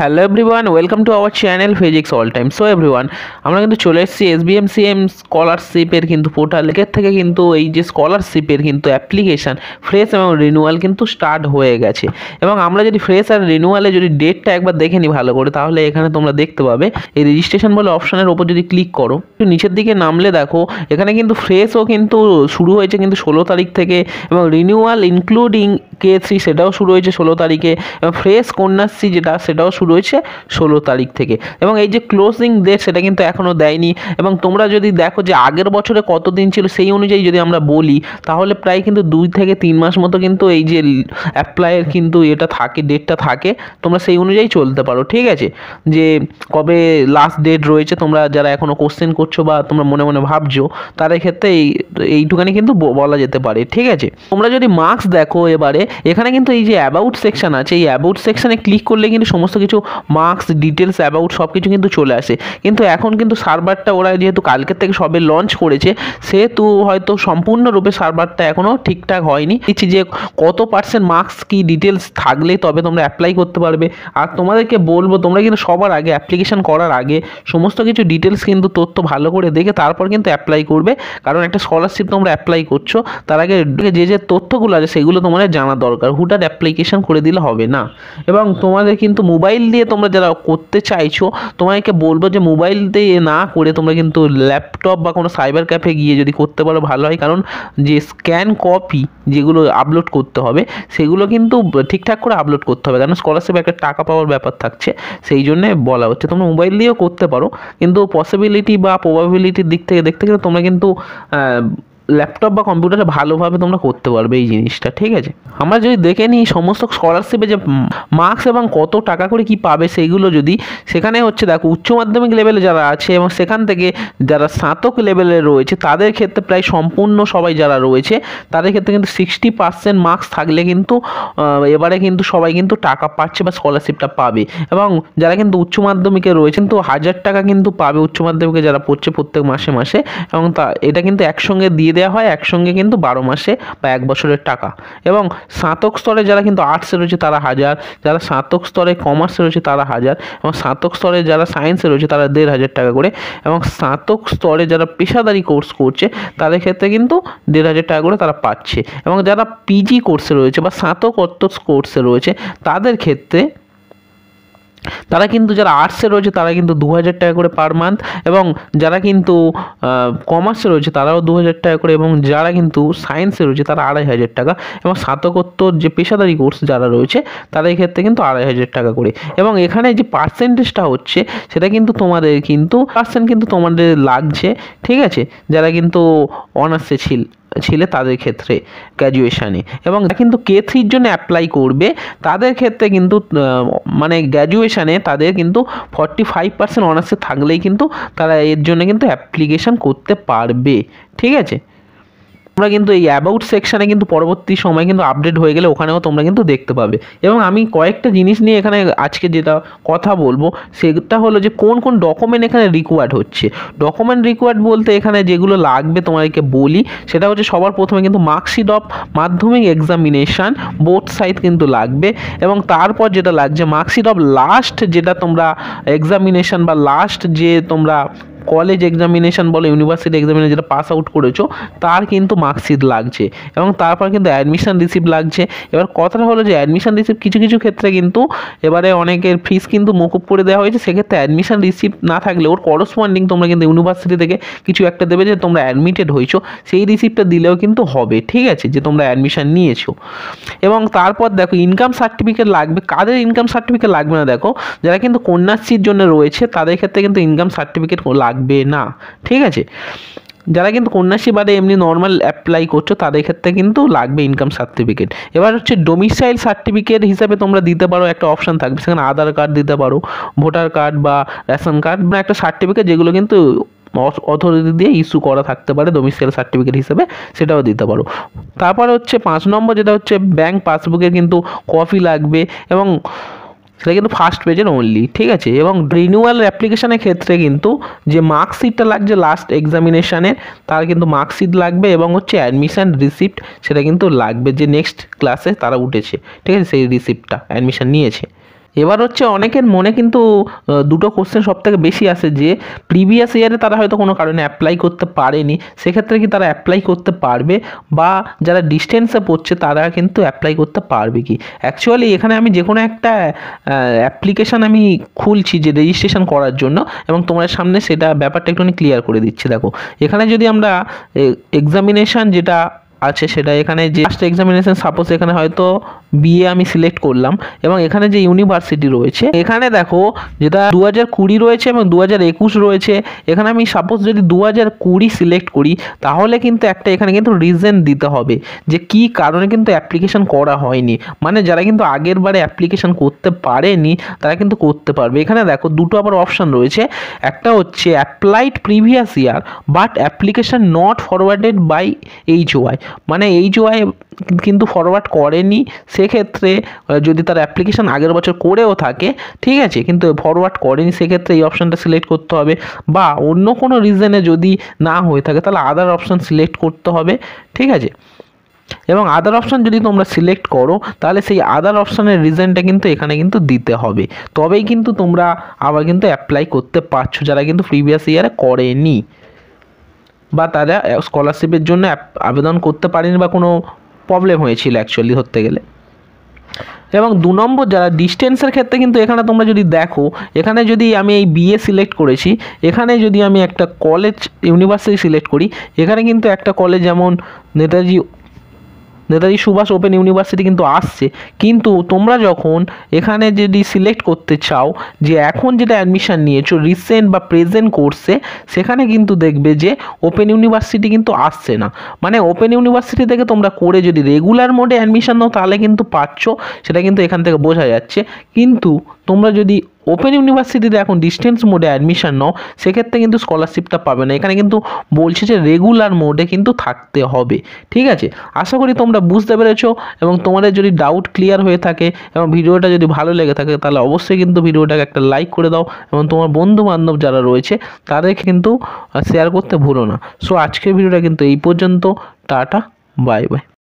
Hello everyone welcome to our channel physics all time so everyone আমরা কিন্তু চলে এসেছি S B M C M স্কলারশিপের কিন্তু পোর্টাল এর থেকে কিন্তু এই যে স্কলারশিপের কিন্তু অ্যাপ্লিকেশান ফ্রেশ এবং রিনিউয়াল কিন্তু স্টার্ট হয়ে গেছে। এবং আমরা যদি ফ্রেশ আর রিনিউয়ালে যদি ডেটটা একবার দেখে নিই ভালো করে, তাহলে এখানে তোমরা দেখতে পাবে। এই রেজিস্ট্রেশন বলে অপশানের ওপর যদি ক্লিক করো, একটু নিচের দিকে নামলে দেখো, এখানে কিন্তু ফ্রেশও কিন্তু শুরু হয়েছে কিন্তু ষোলো তারিখ থেকে, এবং রিনিউয়াল ইনক্লুডিং কে সেটাও শুরু হয়েছে ষোলো তারিখে, এবং ফ্রেশ কন্যাশ্রী যেটা সেটাও শুরু হয়েছে ষোলো তারিখ থেকে। এবং এই যে ক্লোজিং ডেট সেটা কিন্তু এখনও দেয়নি। এবং তোমরা যদি দেখো যে আগের বছরে কত দিন ছিল সেই অনুযায়ী যদি আমরা বলি, তাহলে প্রায় কিন্তু দুই থেকে তিন মাস মতো কিন্তু এই যে অ্যাপ্লাইয়ের কিন্তু এটা থাকে ডেটটা থাকে। তোমরা সেই অনুযায়ী চলতে পারো, ঠিক আছে? যে কবে লাস্ট ডেট রয়েছে, তোমরা যারা এখনও কোশ্চেন করছ বা তোমরা মনে মনে ভাবছ, তাদের ক্ষেত্রে এই, এইটুখানি কিন্তু বলা যেতে পারে, ঠিক আছে? তোমরা যদি মার্কস দেখো এবারে, এখানে কিন্তু এই যে অ্যাবাউট সেকশন আছে, এই অ্যাবাউট সেকশনে ক্লিক করলে কিন্তু সমস্ত কিছু মার্কস ডিটেলস অ্যাবাউট সব কিছু কিন্তু চলে আসে। কিন্তু এখন কিন্তু সার্ভারটা ওরা যেহেতু কালকের থেকে সবে লঞ্চ করেছে, সেহেতু হয়তো সম্পূর্ণরূপে সার্ভারটা এখনও ঠিকঠাক হয়নি। দিচ্ছি যে কত পার্সেন্ট মার্কস কি ডিটেলস থাকলে তবে তোমরা অ্যাপ্লাই করতে পারবে। আর তোমাদেরকে বলব, তোমরা কিন্তু সবার আগে অ্যাপ্লিকেশন করার আগে সমস্ত কিছু ডিটেলস কিন্তু তথ্য ভালো করে দেখে তারপর কিন্তু অ্যাপ্লাই করবে। কারণ একটা স্কলারশিপ তোমরা অ্যাপ্লাই করছ, তার আগে যে যে তথ্যগুলো আছে সেগুলো তোমাদের জানা দরকার। হুটার অ্যাপ্লিকেশন করে দিলে হবে না। এবং তোমাদের কিন্তু মোবাইল দিয়ে তোমরা যারা করতে চাইছো তোমাকে বলব যে মোবাইল দিয়ে না করে তোমরা কিন্তু ল্যাপটপ বা কোনো সাইবার ক্যাফে গিয়ে যদি করতে পারো ভালো হয়। কারণ যে স্ক্যান কপি যেগুলো আপলোড করতে হবে, সেগুলো কিন্তু ঠিকঠাক করে আপলোড করতে হবে। কারণ স্কলারশিপ একটা টাকা পাওয়ার ব্যাপার থাকছে, সেই জন্যে বলা হচ্ছে। তোমরা মোবাইল দিয়েও করতে পারো, কিন্তু পসিবিলিটি বা প্রবাবিলিটির দিক থেকে দেখতে গেলে তোমরা কিন্তু ল্যাপটপ বা কম্পিউটারে ভালোভাবে তোমরা করতে পারবে এই জিনিসটা, ঠিক আছে? আমরা যদি দেখে নিই সমস্ত স্কলারশিপে যে মার্কস এবং কত টাকা করে কি পাবে সেইগুলো যদি, সেখানে হচ্ছে দেখো উচ্চ মাধ্যমিক লেভেলে যারা আছে এবং সেখান থেকে যারা স্নাতক লেভেলে রয়েছে, তাদের ক্ষেত্রে প্রায় সম্পূর্ণ সবাই যারা রয়েছে, তাদের ক্ষেত্রে কিন্তু সিক্সটি পার্সেন্ট মার্কস থাকলে কিন্তু এবারে কিন্তু সবাই কিন্তু টাকা পাচ্ছে বা স্কলারশিপটা পাবে। এবং যারা কিন্তু উচ্চ মাধ্যমিকে রয়েছে কিন্তু হাজার টাকা কিন্তু পাবে উচ্চ মাধ্যমিকে যারা পড়ছে প্রত্যেক মাসে মাসে, এবং তা, এটা কিন্তু একসঙ্গে দিয়ে দেওয়া হয় একসঙ্গে কিন্তু বারো মাসে বা এক বছরের টাকা। এবং স্নাতক স্তরে যারা কিন্তু আর্টসে রয়েছে তারা হাজার, যারা স্নাতক স্তরে কমার্সে রয়েছে তারা হাজার, এবং স্নাতক স্তরে যারা সায়েন্সে রয়েছে তারা দেড় হাজার টাকা করে, এবং স্নাতক স্তরে যারা পেশাদারি কোর্স করছে তাদের ক্ষেত্রে কিন্তু দেড় হাজার টাকা করে তারা পাচ্ছে। এবং যারা পিজি কোর্সে রয়েছে বা স্নাতকোত্তর কোর্সে রয়েছে তাদের ক্ষেত্রে তারা কিন্তু যারা আর্টসে রয়েছে, তারা কিন্তু দু হাজার টাকা করে পার মান্থ এবং যারা কিন্তু কমার্সে রয়েছে, তারাও দু হাজার টাকা করে এবং যারা কিন্তু সায়েন্সে রয়েছে, তারা আড়াই হাজার টাকা এবং স্নাতকোত্তর যে পেশাদারি কোর্স যারা রয়েছে, তাদের ক্ষেত্রে কিন্তু আড়াই হাজার টাকা করে। এবং এখানে যে পার্সেন্টেজটা হচ্ছে, সেটা কিন্তু তোমাদের কিন্তু পার্সেন্ট কিন্তু তোমাদের লাগছে, ঠিক আছে? যারা কিন্তু অনার্সে ছিল। ছিলে তাদের ক্ষেত্রে গ্র্যাজুয়েশানে এবং কিন্তু কে থ্রির জন্য অ্যাপ্লাই করবে, তাদের ক্ষেত্রে কিন্তু মানে গ্র্যাজুয়েশানে তাদের কিন্তু ফর্টি ফাইভ পার্সেন্ট অনার্সে থাকলেই কিন্তু তারা এর জন্য কিন্তু অ্যাপ্লিকেশান করতে পারবে। ঠিক আছে? তোমরা কিন্তু এই অ্যাবাউট সেকশানে কিন্তু পরবর্তী সময় কিন্তু আপডেট হয়ে গেলে ওখানেও তোমরা কিন্তু দেখতে পাবে। এবং আমি কয়েকটা জিনিস নিয়ে এখানে আজকে যেটা কথা বলব, সেটা হলো যে কোন কোন ডকুমেন্ট এখানে রিকোয়ার্ড হচ্ছে। ডকুমেন্ট রিকোয়ার্ড বলতে এখানে যেগুলো লাগবে তোমাদেরকে বলি, সেটা হচ্ছে সবার প্রথমে কিন্তু marksheet of Madhyamik examination board side কিন্তু লাগবে। এবং তারপর যেটা লাগছে মার্কশিট অফ লাস্ট যেটা তোমরা এক্সামিনেশান বা লাস্ট যে তোমরা কলেজ এক্সামিনেশন বলো ইউনিভার্সিটি এক্সামিনেশন যেটা পাস আউট করেছ, তার কিন্তু মার্কশিট লাগছে এবং তারপর কিন্তু অ্যাডমিশান রিসিপ্ট লাগছে। এবার কথাটা হলো যে অ্যাডমিশান রিসিপ্ট কিছু কিছু ক্ষেত্রে কিন্তু এবারে অনেকের ফিস কিন্তু মকুব করে দেওয়া হয়েছে, সেক্ষেত্রে অ্যাডমিশান রিসিপ্ট না থাকলে ওর করসপন্ডিং তোমরা কিন্তু ইউনিভার্সিটি থেকে কিছু একটা দেবে যে তোমরা অ্যাডমিটেড হয়েছো, সেই রিসিপ্টটা দিলেও কিন্তু হবে, ঠিক আছে, যে তোমরা অ্যাডমিশান নিয়েছো। এবং তারপর দেখো ইনকাম সার্টিফিকেট লাগবে, কাদের ইনকাম সার্টিফিকেট লাগবে না দেখো, যারা কিন্তু কন্যাশ্রীর জন্য রয়েছে, তাদের ক্ষেত্রে কিন্তু ইনকাম সার্টিফিকেট লাগবে। না, ঠিক আছে? যারা কিন্তু কন্যাশ্রী বাদে এমনি নর্মাল অ্যাপ্লাই করছ, তাদের ক্ষেত্রে কিন্তু লাগবে ইনকাম সার্টিফিকেট এবার হচ্ছে ডোমিসাইল সার্টিফিকেট হিসাবে তোমরা দিতে পারো, একটা অপশান থাকবে। সেখানে আধার কার্ড দিতে পারো ভোটার কার্ড বা রেশন কার্ড বা একটা সার্টিফিকেট যেগুলো কিন্তু অথরিটি দিয়ে ইস্যু করা থাকতে পারে ডোমিসাইল সার্টিফিকেট হিসেবে সেটাও দিতে পারো। তারপর হচ্ছে পাঁচ নম্বর যেটা হচ্ছে ব্যাংক পাসবুকের কিন্তু কপি লাগবে এবং সেটা কিন্তু ফার্স্ট পেজের অনলি ঠিক আছে? এবং রিনিউয়াল অ্যাপ্লিকেশানের ক্ষেত্রে কিন্তু যে মার্কশিটটা লাগছে লাস্ট এক্সামিনেশানে তার কিন্তু মার্কশিট লাগবে এবং হচ্ছে অ্যাডমিশান রিসিপ্ট সেটা কিন্তু লাগবে যে নেক্সট ক্লাসে তারা উঠেছে, ঠিক আছে? সেই রিসিপ্টটা অ্যাডমিশান নিয়েছে। এবার হচ্ছে অনেকের মনে কিন্তু দুটো কোশ্চেন সব থেকে বেশি আসে যে প্রিভিয়াস ইয়ারে তারা হয়তো কোনো কারণে অ্যাপ্লাই করতে পারেনি, সেক্ষেত্রে কি তারা অ্যাপ্লাই করতে পারবে? বা যারা ডিস্টেন্সে পড়ছে তারা কিন্তু অ্যাপ্লাই করতে পারবে কি? অ্যাকচুয়ালি এখানে আমি যে কোনো একটা অ্যাপ্লিকেশান আমি খুলছি যে রেজিস্ট্রেশন করার জন্য, এবং তোমার সামনে সেটা ব্যাপারটা একটুখানি ক্লিয়ার করে দিচ্ছি। দেখো, এখানে যদি আমরা এক্সামিনেশান যেটা আছে সেটা এখানে যে লাস্ট এক্সামিনেশন সাপোজ এখানে হয়তো বিএ আমি সিলেক্ট করলাম এবং এখানে যে ইউনিভার্সিটি রয়েছে, এখানে দেখো যেটা দু হাজার কুড়ি রয়েছে এবং দু হাজার একুশ রয়েছে, এখানে আমি সাপোজ যদি দু হাজার কুড়ি সিলেক্ট করি, তাহলে কিন্তু একটা এখানে কিন্তু রিজন দিতে হবে যে কি কারণে কিন্তু অ্যাপ্লিকেশন করা হয়নি। মানে যারা কিন্তু আগের বারে অ্যাপ্লিকেশন করতে পারেনি, তারা কিন্তু করতে পারবে। এখানে দেখো দুটো আবার অপশান রয়েছে। একটা হচ্ছে applied previous year but application not forwarded by H Y মানে এইচ ওয়াই কিন্তু ফরওয়ার্ড করেনি, সেক্ষেত্রে যদি তার অ্যাপ্লিকেশন আগের বছর করেও থাকে, ঠিক আছে, কিন্তু ফরওয়ার্ড করেনি, সেক্ষেত্রে এই অপশানটা সিলেক্ট করতে হবে বা অন্য কোনো রিজনে যদি না হয়ে থাকে, তাহলে আদার অপশান সিলেক্ট করতে হবে, ঠিক আছে? এবং আদার অপশান যদি তোমরা সিলেক্ট করো, তাহলে সেই আদার অপশানের রিজনটা কিন্তু এখানে কিন্তু দিতে হবে। তবেই কিন্তু তোমরা আবার কিন্তু অ্যাপ্লাই করতে পারছ, যারা কিন্তু প্রিভিয়াস ইয়ারে করেনি। বা তারা স্কলারশিপের জন্য আবেদন করতে পারেনি বা কোনো প্রবলেম হয়েছিল অ্যাকচুয়ালি ধরতে গেলে। এবং দু নম্বর যারা ডিস্টেন্সের ক্ষেত্রে কিন্তু এখানে তোমরা যদি দেখো, এখানে যদি আমি এই বিএ সিলেক্ট করেছি, এখানে যদি আমি একটা কলেজ ইউনিভার্সিটি সিলেক্ট করি, এখানে কিন্তু একটা কলেজ যেমন নেতাজি নেতাজি সুভাষ ওপেন ইউনিভার্সিটি কিন্তু আসছে। কিন্তু তোমরা যখন এখানে যদি সিলেক্ট করতে চাও যে এখন যেটা অ্যাডমিশান নিয়েছো রিসেন্ট বা প্রেজেন্ট কোর্সে সেখানে কিন্তু দেখবে যে ওপেন ইউনিভার্সিটি কিন্তু আসছে না। মানে ওপেন ইউনিভার্সিটি থেকে তোমরা করে যদি রেগুলার মোডে অ্যাডমিশান নাও, তাহলে কিন্তু পাচ্ছ, সেটা কিন্তু এখান থেকে বোঝা যাচ্ছে। কিন্তু তোমরা যদি ওপেন ইউনিভার্সিটিতে এখন ডিস্টেন্স মোডে অ্যাডমিশন নাও, সেক্ষেত্রে কিন্তু স্কলারশিপটা পাবে না। এখানে কিন্তু বলছে যে রেগুলার মোডে কিন্তু থাকতে হবে। ঠিক আছে? আশা করি তোমরা বুঝতে পেরেছ এবং তোমাদের যদি ডাউট ক্লিয়ার হয়ে থাকে এবং ভিডিওটা যদি ভালো লেগে থাকে, তাহলে অবশ্যই কিন্তু ভিডিওটাকে একটা লাইক করে দাও এবং তোমার বন্ধু বান্ধব যারা রয়েছে তাদের কিন্তু শেয়ার করতে ভুলো না। সো আজকের ভিডিওটা কিন্তু এই পর্যন্ত। Tata bye bye